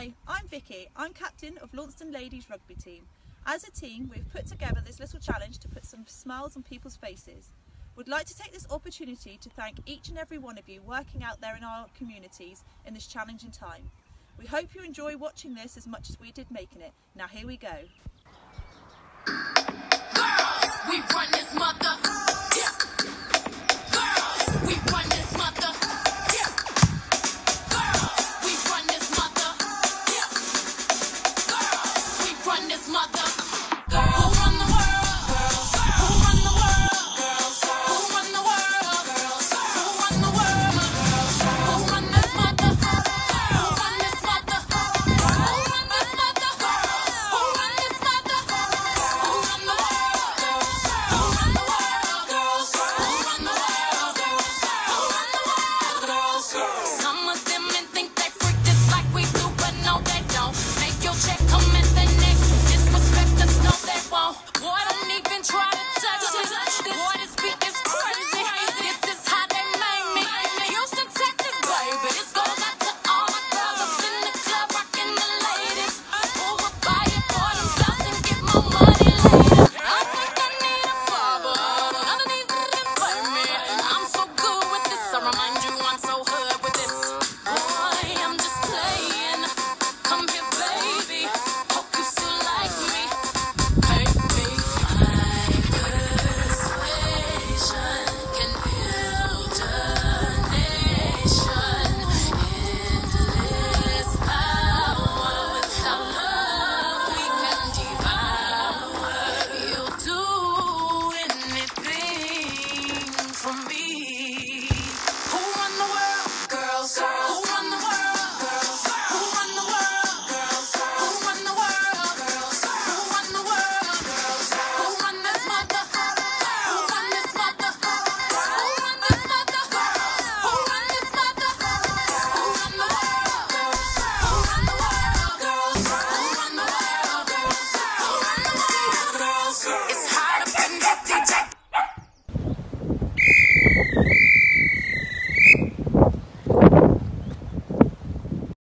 Hi, I'm Vicky. I'm captain of Launceston Ladies Rugby Team. As a team, we've put together this little challenge to put some smiles on people's faces. We'd like to take this opportunity to thank each and every one of you working out there in our communities in this challenging time. We hope you enjoy watching this as much as we did making it. Now here we go. mother. Get get get.